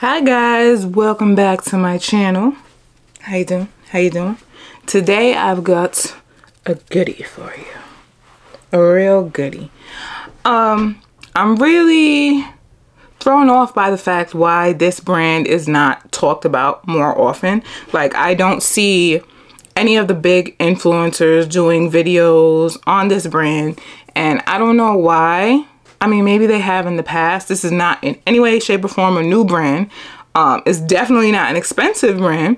Hi guys, welcome back to my channel. How you doing? How you doing? Today I've got a goodie for you. A real goodie. Um, I'm really thrown off by the fact why this brand is not talked about more often. Like I don't see any of the big influencers doing videos on this brand and I don't know why I mean, maybe they have in the past. This is not in any way, shape, or form a new brand. Um, it's definitely not an expensive brand.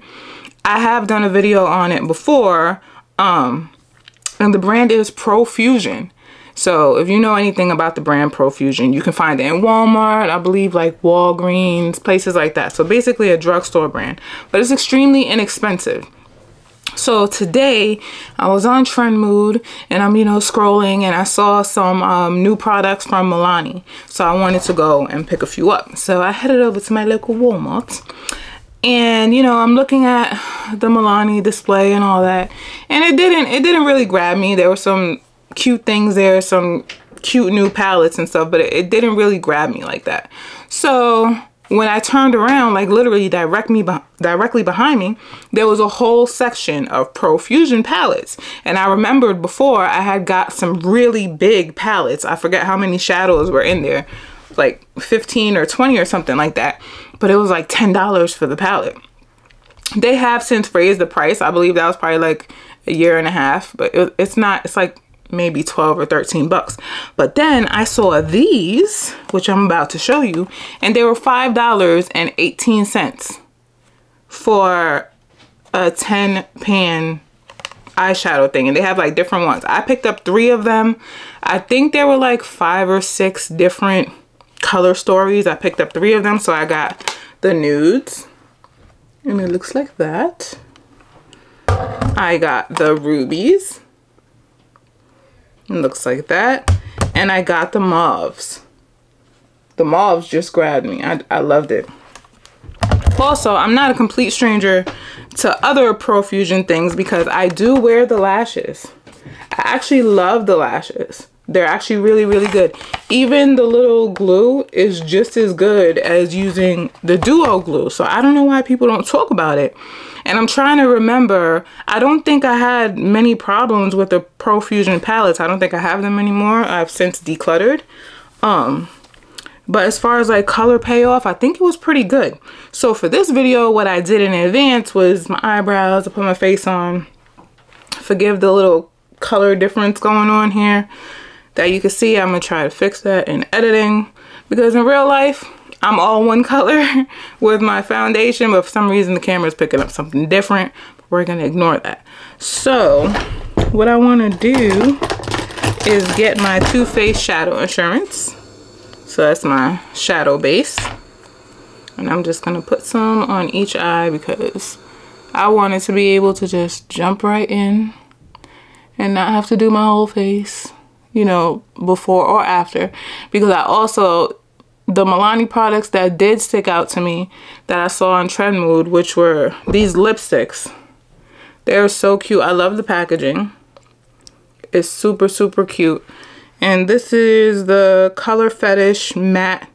I have done a video on it before. Um, and the brand is Profusion. So if you know anything about the brand Profusion, you can find it in Walmart, I believe like Walgreens, places like that. So basically a drugstore brand, but it's extremely inexpensive. So today I was on Trendmood and I'm, you know, scrolling and I saw some um, new products from Milani. So I wanted to go and pick a few up. So I headed over to my local Walmart and, you know, I'm looking at the Milani display and all that. And it didn't, it didn't really grab me. There were some cute things there, some cute new palettes and stuff, but it, it didn't really grab me like that. So when I turned around, like literally direct me be directly behind me, there was a whole section of Profusion palettes. And I remembered before I had got some really big palettes. I forget how many shadows were in there, like 15 or 20 or something like that. But it was like $10 for the palette. They have since raised the price. I believe that was probably like a year and a half, but it, it's not, it's like maybe 12 or 13 bucks. But then I saw these, which I'm about to show you, and they were $5.18 for a 10 pan eyeshadow thing. And they have like different ones. I picked up three of them. I think there were like five or six different color stories. I picked up three of them. So I got the nudes. And it looks like that. I got the rubies. It looks like that. And I got the mauves. The mauves just grabbed me. I, I loved it. Also, I'm not a complete stranger to other Profusion things because I do wear the lashes. I actually love the lashes. They're actually really, really good. Even the little glue is just as good as using the duo glue. So I don't know why people don't talk about it. And I'm trying to remember, I don't think I had many problems with the Profusion palettes. I don't think I have them anymore. I've since decluttered. Um, but as far as like color payoff, I think it was pretty good. So for this video, what I did in advance was my eyebrows, I put my face on. Forgive the little color difference going on here that you can see. I'm gonna try to fix that in editing because in real life, I'm all one color with my foundation, but for some reason the camera is picking up something different. We're gonna ignore that. So what I wanna do is get my Too Faced Shadow Insurance. So that's my shadow base. And I'm just gonna put some on each eye because I wanted to be able to just jump right in and not have to do my whole face, you know, before or after. Because I also the Milani products that did stick out to me that I saw on Trendmood, which were these lipsticks. They're so cute. I love the packaging. It's super, super cute. And this is the Color Fetish Matte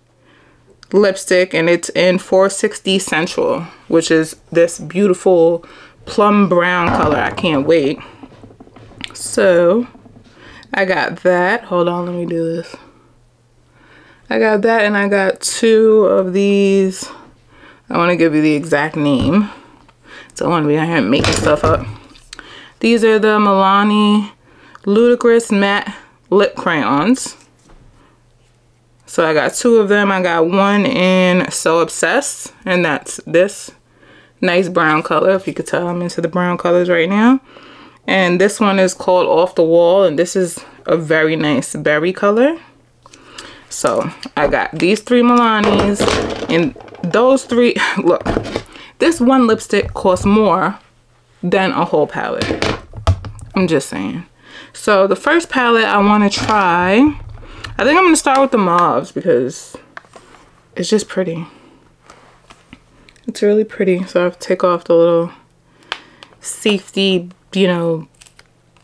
lipstick and it's in 460 Sensual, which is this beautiful plum brown color. I can't wait. So I got that. Hold on, let me do this. I got that and I got two of these. I want to give you the exact name. So I want to be out here making stuff up. These are the Milani Ludicrous Matte Lip Crayons. So I got two of them. I got one in So Obsessed. And that's this nice brown color. If you could tell, I'm into the brown colors right now. And this one is called Off the Wall. And this is a very nice berry color. So I got these three Milanis and those three, look, this one lipstick costs more than a whole palette. I'm just saying. So the first palette I want to try, I think I'm to start with the mauves because it's just pretty. It's really pretty. So I have to take off the little safety, you know,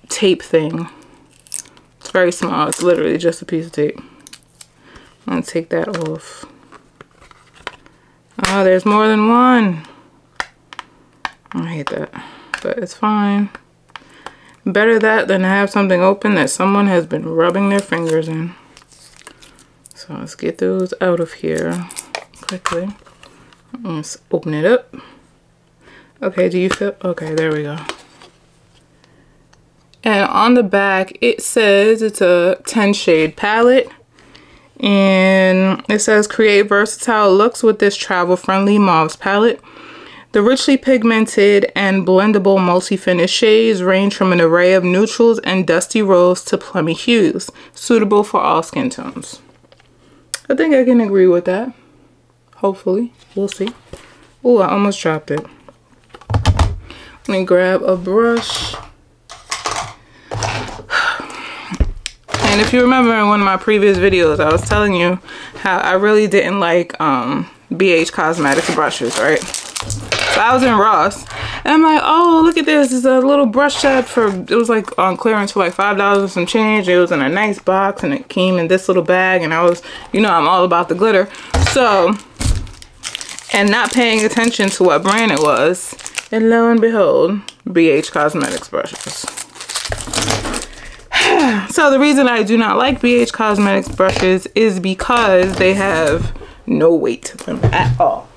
tape thing. It's very small. It's literally just a piece of tape. I'm gonna take that off. Oh, there's more than one. I hate that, but it's fine. Better that than to have something open that someone has been rubbing their fingers in. So let's get those out of here quickly. Let's open it up. Okay, do you feel? Okay, there we go. And on the back, it says it's a 10 shade palette. And it says create versatile looks with this travel friendly mauves palette. The richly pigmented and blendable multi-finish shades range from an array of neutrals and dusty rose to plummy hues, suitable for all skin tones. I think I can agree with that. Hopefully. We'll see. Oh, I almost dropped it. Let me grab a brush. And if you remember in one of my previous videos, I was telling you how I really didn't like um, BH Cosmetics brushes, right? So I was in Ross and I'm like, oh, look at this. It's a little brush set for, it was like on clearance for like $5 and some change. It was in a nice box and it came in this little bag and I was, you know, I'm all about the glitter. So, and not paying attention to what brand it was. And lo and behold, BH Cosmetics brushes. so the reason I do not like BH Cosmetics brushes is because they have no weight to them at all.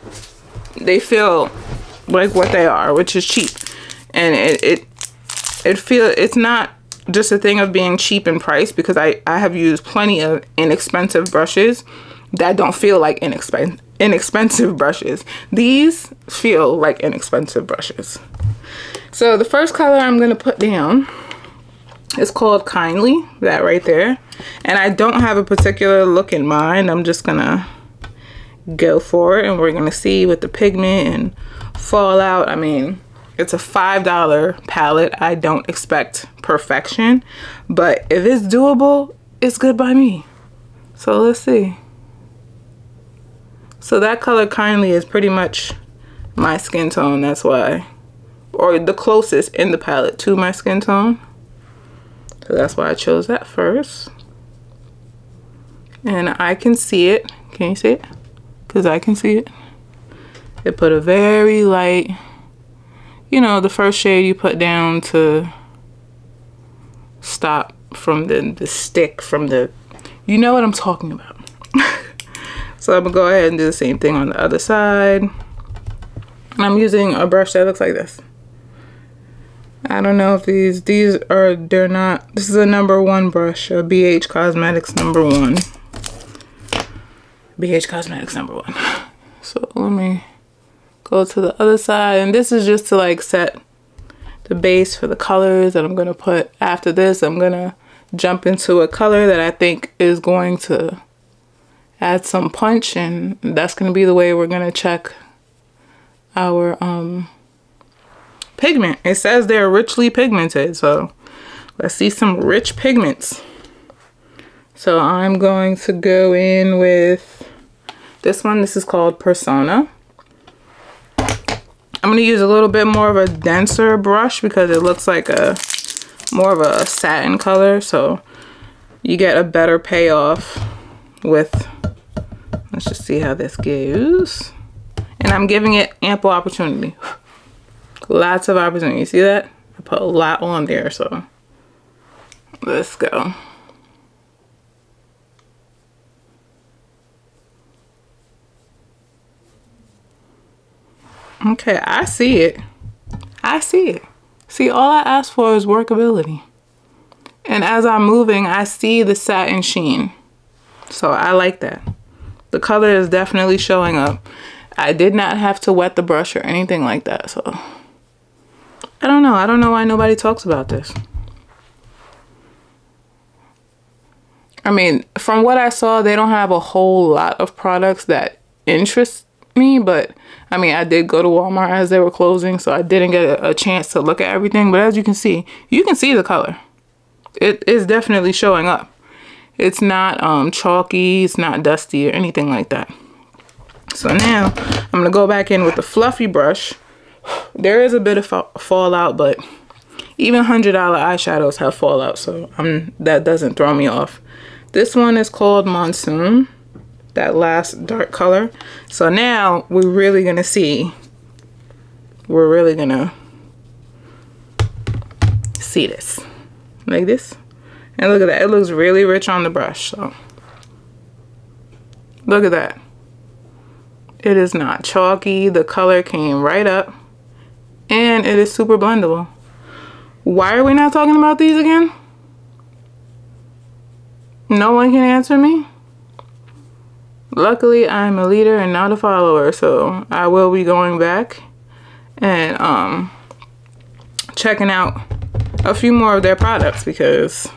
They feel like what they are, which is cheap. And it it it feel it's not just a thing of being cheap in price because I, I have used plenty of inexpensive brushes that don't feel like inexpensive inexpensive brushes. These feel like inexpensive brushes. So the first color I'm going to put down it's called Kindly, that right there. And I don't have a particular look in mind. I'm just gonna go for it and we're gonna see with the pigment and fallout. I mean, it's a $5 palette. I don't expect perfection, but if it's doable, it's good by me. So let's see. So that color Kindly is pretty much my skin tone, that's why. Or the closest in the palette to my skin tone. So that's why I chose that first. And I can see it. Can you see it? Because I can see it. It put a very light, you know, the first shade you put down to stop from the, the stick, from the, you know what I'm talking about. so I'm gonna go ahead and do the same thing on the other side. And I'm using a brush that looks like this. I don't know if these, these are, they're not, this is a number one brush, a BH Cosmetics number one. BH Cosmetics number one. So let me go to the other side. And this is just to like set the base for the colors that I'm going to put after this. I'm going to jump into a color that I think is going to add some punch and that's going to be the way we're going to check our um pigment. It says they're richly pigmented, so let's see some rich pigments. So I'm going to go in with this one. This is called Persona. I'm going to use a little bit more of a denser brush because it looks like a more of a satin color. So you get a better payoff with, let's just see how this goes. And I'm giving it ample opportunity. Lots of opportunity. You see that? I put a lot on there, so let's go. Okay, I see it. I see it. See, all I ask for is workability. And as I'm moving, I see the satin sheen. So I like that. The color is definitely showing up. I did not have to wet the brush or anything like that, so I don't know. I don't know why nobody talks about this. I mean, from what I saw, they don't have a whole lot of products that interest me, but I mean, I did go to Walmart as they were closing, so I didn't get a, a chance to look at everything, but as you can see, you can see the color. It is definitely showing up. It's not um, chalky, it's not dusty or anything like that. So now I'm gonna go back in with the fluffy brush there is a bit of fallout, but even $100 eyeshadows have fallout, so I'm, that doesn't throw me off. This one is called Monsoon. that last dark color. So now we're really gonna see, we're really gonna see this. Like this. And look at that, it looks really rich on the brush, so. Look at that. It is not chalky, the color came right up, and it is super blendable. Why are we not talking about these again? No one can answer me? Luckily, I'm a leader and not a follower, so I will be going back and um, checking out a few more of their products because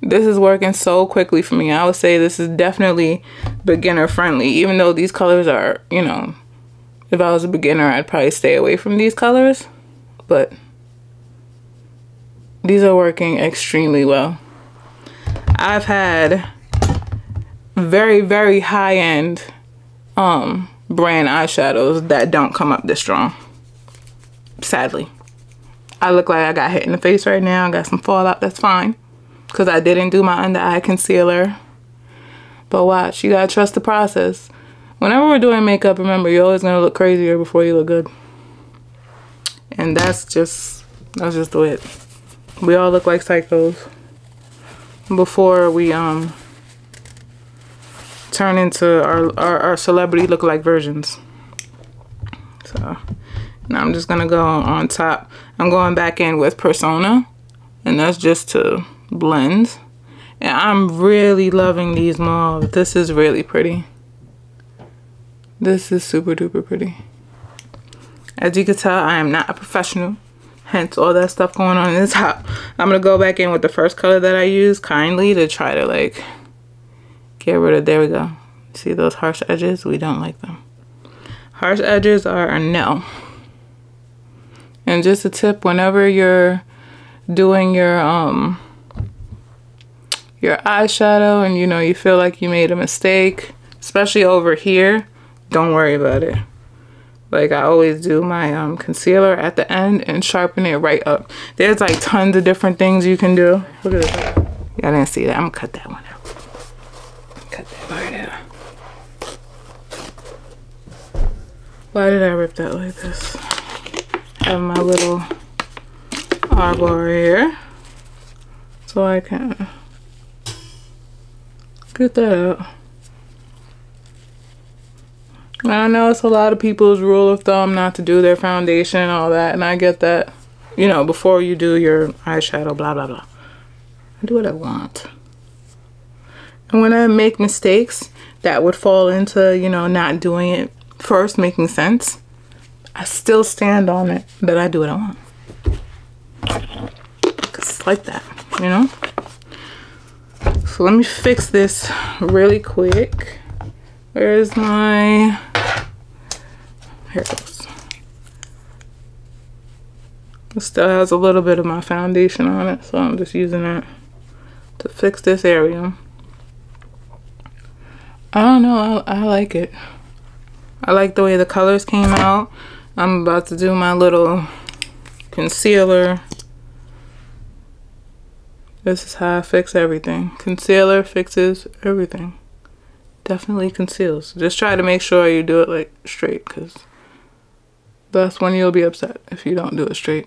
this is working so quickly for me. I would say this is definitely beginner friendly, even though these colors are, you know, if I was a beginner, I'd probably stay away from these colors, but these are working extremely well. I've had very, very high-end um, brand eyeshadows that don't come up this strong. Sadly. I look like I got hit in the face right now. I got some fallout. That's fine. Because I didn't do my under eye concealer. But watch. You got to trust the process. Whenever we're doing makeup, remember, you're always going to look crazier before you look good. And that's just, that's just the way it, we all look like psychos before we um turn into our, our, our celebrity look-alike versions. So now I'm just gonna go on top. I'm going back in with Persona and that's just to blend. And I'm really loving these mauve. This is really pretty. This is super duper pretty. As you can tell, I am not a professional. Hence all that stuff going on in the top. I'm gonna go back in with the first color that I used kindly to try to like get rid of, there we go. See those harsh edges? We don't like them. Harsh edges are a no. And just a tip, whenever you're doing your um your eyeshadow and you know you feel like you made a mistake, especially over here, don't worry about it. Like I always do my um, concealer at the end and sharpen it right up. There's like tons of different things you can do. Look at that. Y'all didn't see that. I'm gonna cut that one out. Cut that part out. Why did I rip that like this? Have my little arbor here. So I can get that out. I know it's a lot of people's rule of thumb not to do their foundation and all that, and I get that. You know, before you do your eyeshadow, blah, blah, blah. I do what I want. And when I make mistakes that would fall into, you know, not doing it first, making sense, I still stand on it that I do what I want. It's like that, you know? So let me fix this really quick. Where's my, here it goes. It still has a little bit of my foundation on it, so I'm just using it to fix this area. I don't know, I, I like it. I like the way the colors came out. I'm about to do my little concealer. This is how I fix everything. Concealer fixes everything definitely conceals. Just try to make sure you do it like straight because that's when you'll be upset if you don't do it straight.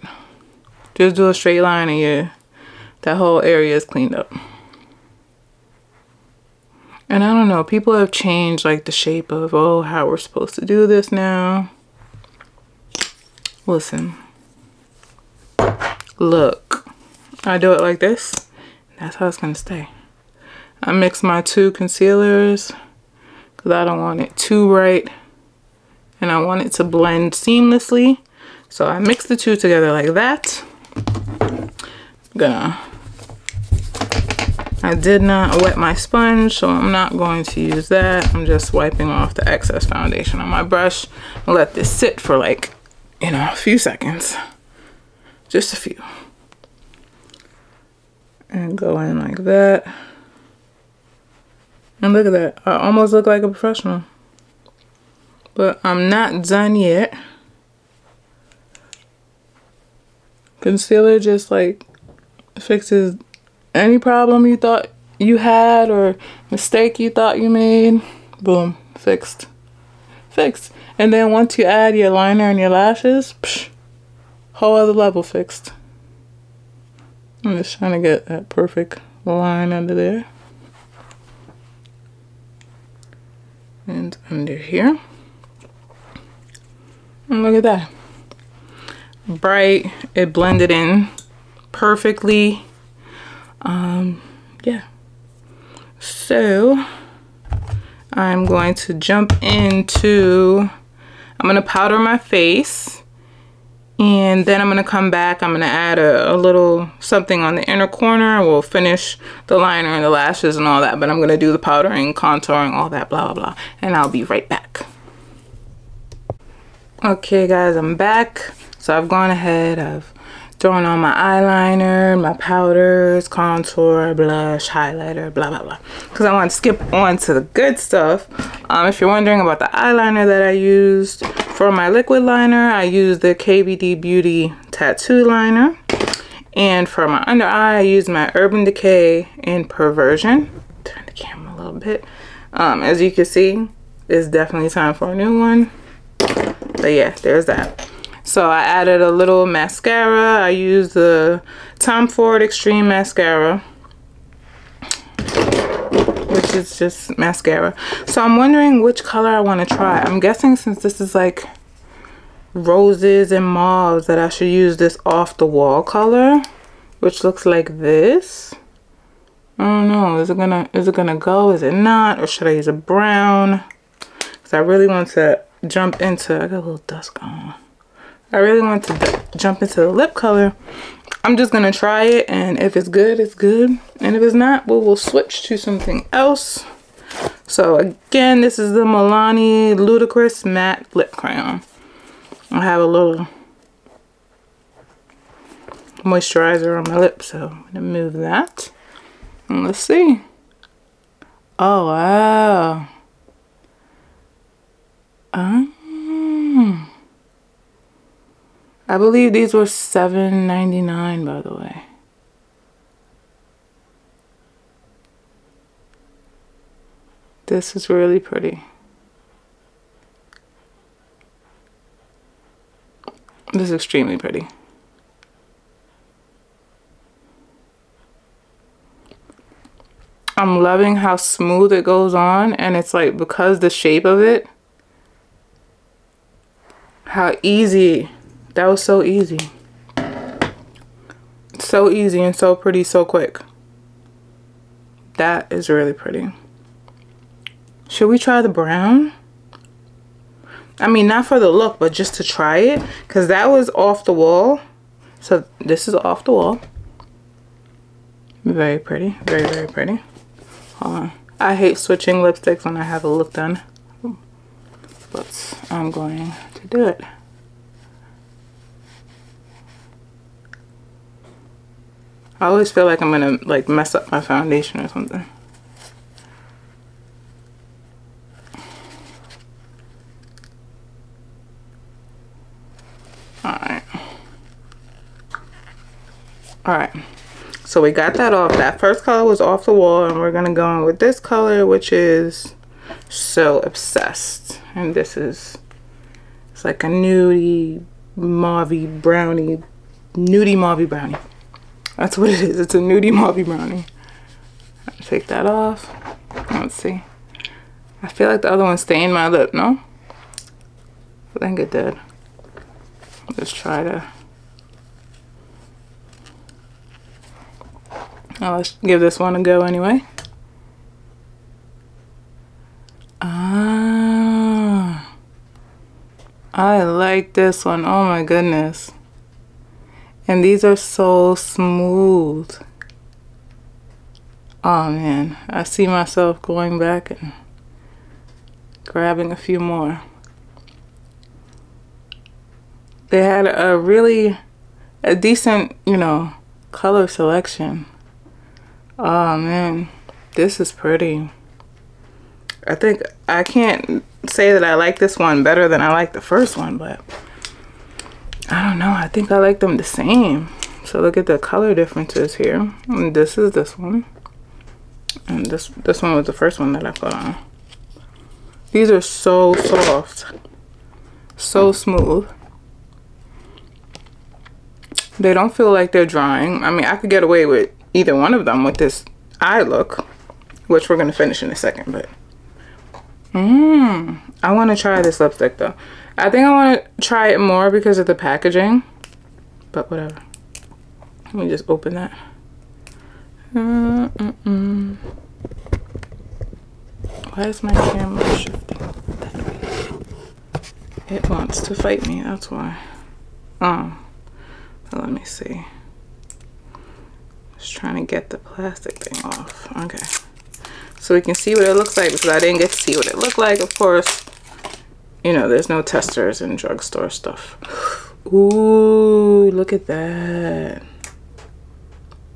Just do a straight line and yeah, that whole area is cleaned up. And I don't know, people have changed like the shape of, oh, how we're supposed to do this now. Listen. Look. I do it like this. That's how it's to stay. I mix my two concealers because I don't want it too bright and I want it to blend seamlessly. So I mix the two together like that. I'm gonna, I did not wet my sponge, so I'm not going to use that. I'm just wiping off the excess foundation on my brush. I'll let this sit for like, you know, a few seconds. Just a few. And go in like that. And look at that. I almost look like a professional. But I'm not done yet. Concealer just like fixes any problem you thought you had or mistake you thought you made, boom, fixed. Fixed. And then once you add your liner and your lashes, psh, whole other level fixed. I'm just trying to get that perfect line under there. And under here. And look at that. Bright. It blended in perfectly. Um, yeah. So, I'm going to jump into, I'm to powder my face and then I'm going to come back. I'm going to add a, a, little something on the inner corner. We'll finish the liner and the lashes and all that. But I'm going to do the powdering, contouring, all that, blah, blah, blah. And I'll be right back. Okay, guys, I'm back. So I've gone ahead. I've throwing on my eyeliner, my powders, contour, blush, highlighter, blah, blah, blah. Because I want to skip on to the good stuff. Um, if you're wondering about the eyeliner that I used for my liquid liner, I used the KVD Beauty Tattoo Liner. And for my under eye, I used my Urban Decay in Perversion. Turn the camera a little bit. Um, as you can see, it's definitely time for a new one. But yeah, there's that. So I added a little mascara. I used the Tom Ford Extreme Mascara. Which is just mascara. So I'm wondering which color I want to try. I'm guessing since this is like roses and mauves that I should use this off the wall color. Which looks like this. I don't know. Is it gonna is it gonna go? Is it not? Or should I use a brown? Because I really want to jump into I got a little dust on. I really want to jump into the lip color. I'm just going to try it and if it's good, it's good. And if it's not, we will switch to something else. So again, this is the Milani Ludicrous Matte Lip Crayon. I have a little moisturizer on my lips, so I'm going to move that. And let's see. Oh, wow. Um, I believe these were $7.99 by the way. This is really pretty. This is extremely pretty. I'm loving how smooth it goes on and it's like because the shape of it how easy that was so easy. So easy and so pretty so quick. That is really pretty. Should we try the brown? I mean, not for the look, but just to try it. Because that was off the wall. So this is off the wall. Very pretty. Very, very pretty. Hold on. I hate switching lipsticks when I have a look done. But I'm going to do it. I always feel like I'm gonna like mess up my foundation or something. Alright. Alright. So we got that off. That first color was off the wall and we're gonna go in with this color which is So Obsessed. And this is it's like a nudie mauvey brownie nudie mauvey brownie. That's what it is. It's a nudie mauvey brownie. Take that off. Let's see. I feel like the other one stained my lip, no? I think it did. Let's try to... Oh, let's give this one a go anyway. Ah. I like this one. Oh my goodness. And these are so smooth. Oh man, I see myself going back and grabbing a few more. They had a really, a decent, you know, color selection. Oh man, this is pretty. I think I can't say that I like this one better than I like the first one, but I don't know. I think I like them the same. So look at the color differences here. And this is this one. And this, this one was the first one that I put on. These are so soft. So smooth. They don't feel like they're drying. I mean, I could get away with either one of them with this eye look, which we're going to finish in a second, but Mmm. I want to try this lipstick though. I think I want to try it more because of the packaging. But whatever. Let me just open that. Mm -mm. Why is my camera shifting that way? It wants to fight me, that's why. But let me see. Just trying to get the plastic thing off. Okay so we can see what it looks like because I didn't get to see what it looked like of course you know there's no testers in drugstore stuff Ooh, look at that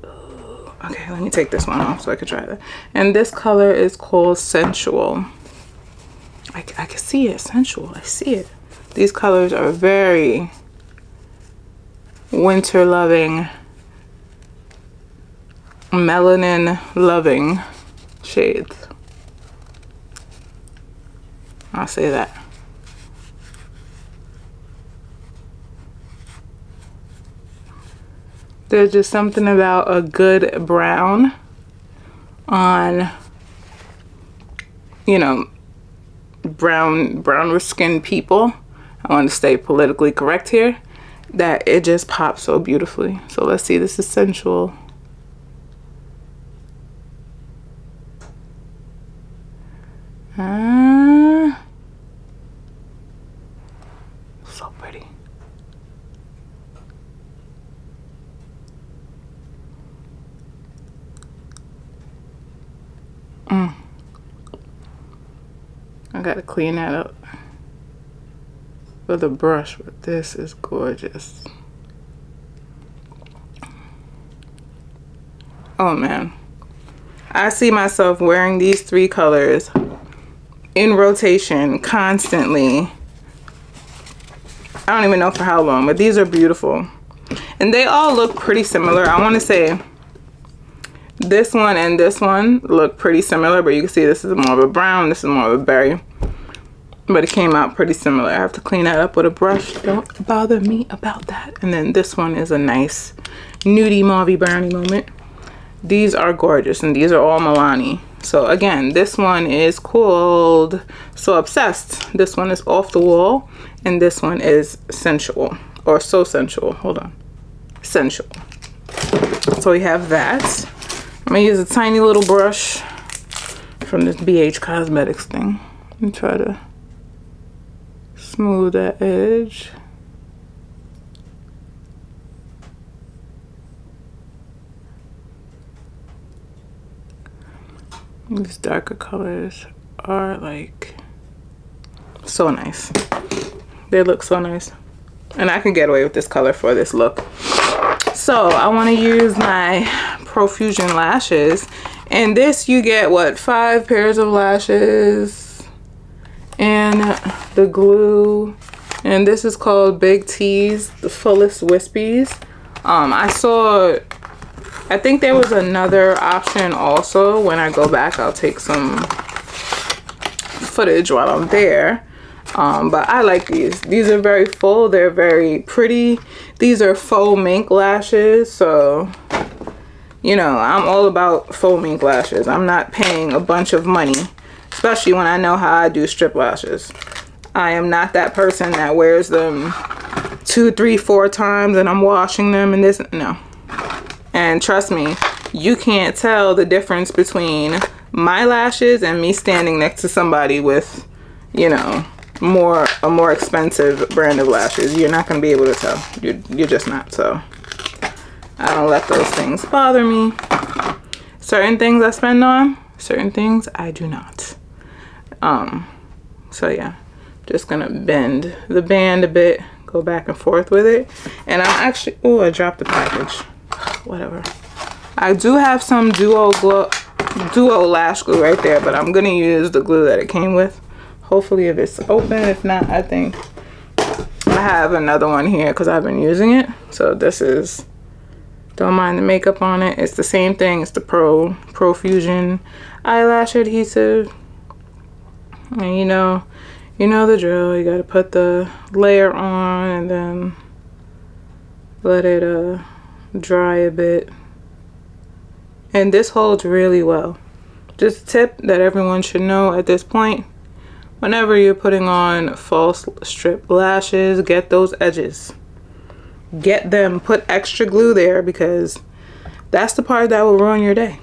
Ooh. okay let me take this one off so I can try that and this color is called sensual I, I can see it sensual I see it these colors are very winter loving melanin loving shades. I'll say that. There's just something about a good brown on, you know, brown, brown skinned people. I want to stay politically correct here. That it just pops so beautifully. So let's see, this is sensual. Uh, so pretty. Mm. I gotta clean that up with a brush, but this is gorgeous. Oh man. I see myself wearing these three colors in rotation constantly. I don't even know for how long, but these are beautiful. And they all look pretty similar. I want to say this one and this one look pretty similar, but you can see this is more of a brown, this is more of a berry. But it came out pretty similar. I have to clean that up with a brush. Don't bother me about that. And then this one is a nice nudie mauvey brownie moment. These are gorgeous and these are all Milani. So again, this one is called So Obsessed. This one is Off the Wall and this one is Sensual or So Sensual. Hold on. Sensual. So we have that. I'm gonna use a tiny little brush from this BH Cosmetics thing and try to smooth that edge. These darker colors are like so nice. They look so nice. And I can get away with this color for this look. So I want to use my Profusion lashes. And this you get what five pairs of lashes and the glue and this is called Big T's the fullest wispies um I saw I think there was another option also. When I go back, I'll take some footage while I'm there. Um, but I like these. These are very full. They're very pretty. These are faux mink lashes. So, you know, I'm all about faux mink lashes. I'm not paying a bunch of money, especially when I know how I do strip lashes. I am not that person that wears them two, three, four times and I'm washing them and this. No, and trust me, you can't tell the difference between my lashes and me standing next to somebody with, you know, more a more expensive brand of lashes. You're not going to be able to tell. You're, you're just not. So I don't let those things bother me. Certain things I spend on, certain things I do not. Um, so yeah, just gonna bend the band a bit, go back and forth with it. And I'm actually, oh, I dropped the package whatever. I do have some duo glue, duo lash glue right there, but I'm gonna use the glue that it came with. Hopefully if it's open, if not, I think I have another one here because I've been using it. So this is Don't mind the makeup on it. It's the same thing. It's the Pro Profusion eyelash adhesive. And you know, you know the drill. You got to put the layer on and then let it uh, dry a bit. And this holds really well. Just a tip that everyone should know at this point. Whenever you're putting on false strip lashes, get those edges. Get them, put extra glue there because that's the part that will ruin your day.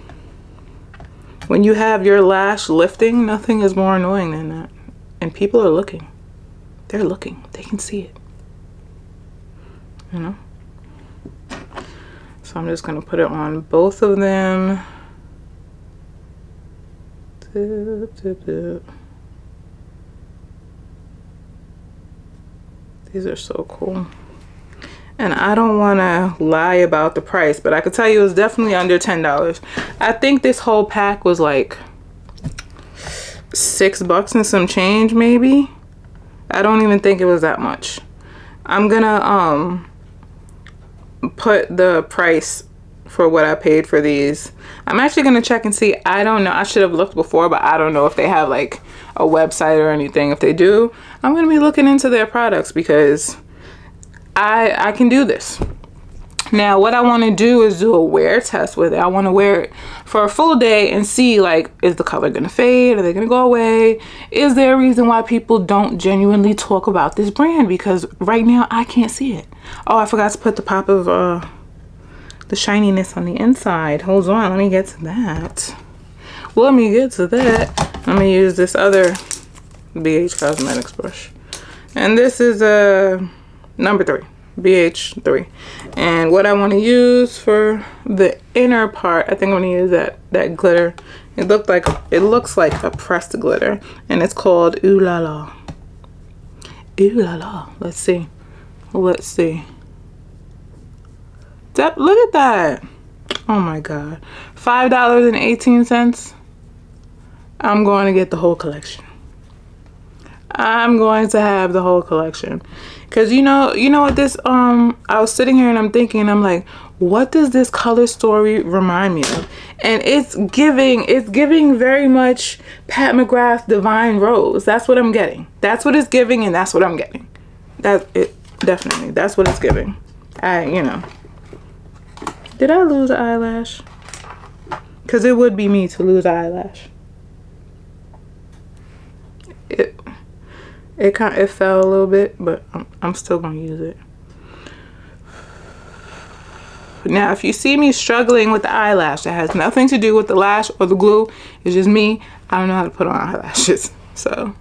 When you have your lash lifting, nothing is more annoying than that. And people are looking. They're looking. They can see it. You know? So I'm just going to put it on both of them. These are so cool. And I don't want to lie about the price, but I could tell you it was definitely under $10. I think this whole pack was like six bucks and some change maybe. I don't even think it was that much. I'm gonna um put the price for what I paid for these. I'm actually gonna check and see. I don't know. I should have looked before, but I don't know if they have like a website or anything. If they do, I'm gonna be looking into their products because I I can do this. Now what I want to do is do a wear test with it. I want to wear it for a full day and see like is the color going to fade? Are they going to go away? Is there a reason why people don't genuinely talk about this brand? Because right now I can't see it. Oh, I forgot to put the pop of uh, the shininess on the inside. Hold on, let me get to that. Let me get to that. Let me use this other BH Cosmetics brush. And this is a uh, number three. BH3 and what I want to use for the inner part I think I'm going to use that that glitter. It looked like it looks like a pressed glitter and it's called Ooh La La. Ooh La La let's see let's see. That look at that. Oh my god. Five dollars and 18 cents? I'm going to get the whole collection. I'm going to have the whole collection Cause you know, you know what this um I was sitting here and I'm thinking, I'm like, what does this color story remind me of? And it's giving, it's giving very much Pat McGrath Divine Rose. That's what I'm getting. That's what it's giving and that's what I'm getting. That it definitely. That's what it's giving. I, you know. Did I lose an eyelash? Cause it would be me to lose an eyelash. It it kind of, it fell a little bit, but I'm, I'm still gonna use it. Now, if you see me struggling with the eyelash, that has nothing to do with the lash or the glue. It's just me. I don't know how to put on eyelashes. So,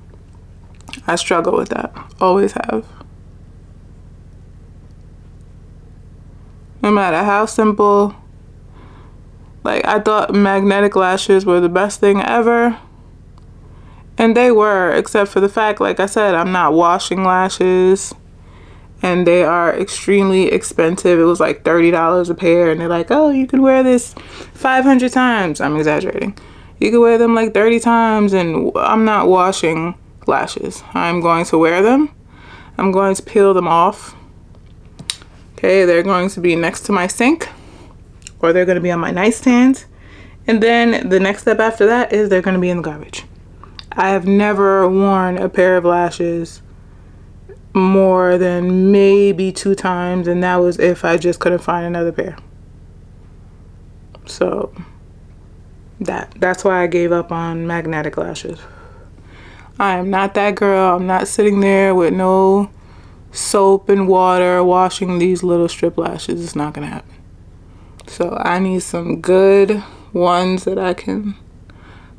I struggle with that. Always have. No matter how simple. Like, I thought magnetic lashes were the best thing ever. And they were, except for the fact, like I said, I'm not washing lashes. And they are extremely expensive. It was like $30 a pair. And they're like, oh, you can wear this 500 times. I'm exaggerating. You can wear them like 30 times. And I'm not washing lashes. I'm going to wear them. I'm going to peel them off. Okay, they're going to be next to my sink. Or they're going to be on my nightstand. And then the next step after that is they're going to be in the garbage. I have never worn a pair of lashes more than maybe two times and that was if I just couldn't find another pair. So that that's why I gave up on magnetic lashes. I am not that girl. I'm not sitting there with no soap and water washing these little strip lashes. It's not gonna happen. So I need some good ones that I can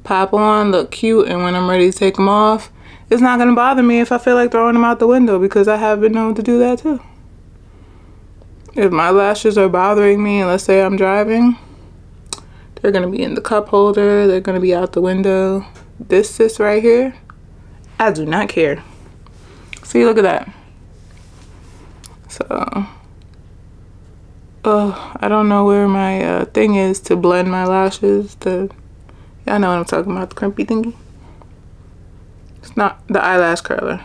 pop on, look cute, and when I'm ready to take them off, it's not gonna bother me if I feel like throwing them out the window because I have been known to do that too. If my lashes are bothering me, and let's say I'm driving, they're gonna be in the cup holder, they're gonna be out the window. This sis right here, I do not care. See, look at that. So, oh, I don't know where my uh, thing is to blend my lashes to Y'all know what I'm talking about, the crimpy thingy. It's not the eyelash curler.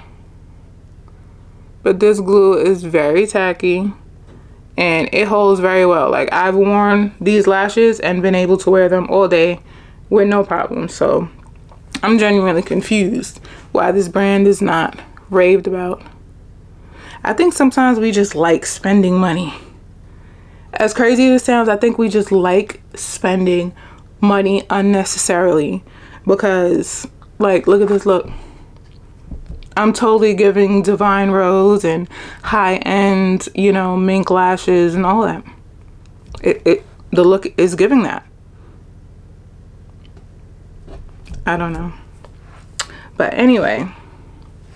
But this glue is very tacky and it holds very well like I've worn these lashes and been able to wear them all day with no problem so I'm genuinely confused why this brand is not raved about I think sometimes we just like spending money as crazy as it sounds I think we just like spending money unnecessarily because like look at this look I'm totally giving Divine Rose and high-end, you know, mink lashes and all that. It, it, the look is giving that. I don't know. But anyway,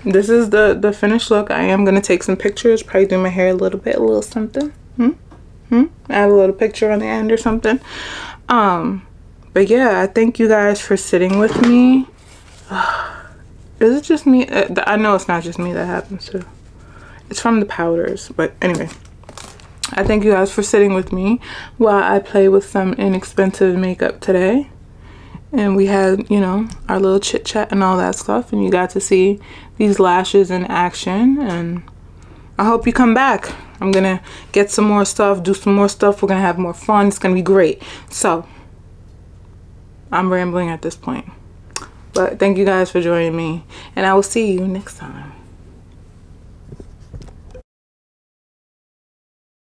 this is the, the finished look. I am to take some pictures, probably do my hair a little bit, a little something. Hmm? Hmm? Add a little picture on the end or something. Um, but yeah, I thank you guys for sitting with me. Is it just me? Uh, I know it's not just me that happens to. It's from the powders. But anyway, I thank you guys for sitting with me while I play with some inexpensive makeup today. And we had, you know, our little chit chat and all that stuff. And you got to see these lashes in action. And I hope you come back. I'm to get some more stuff, do some more stuff. We're to have more fun. It's to be great. So, I'm rambling at this point. But thank you guys for joining me. And I will see you next time.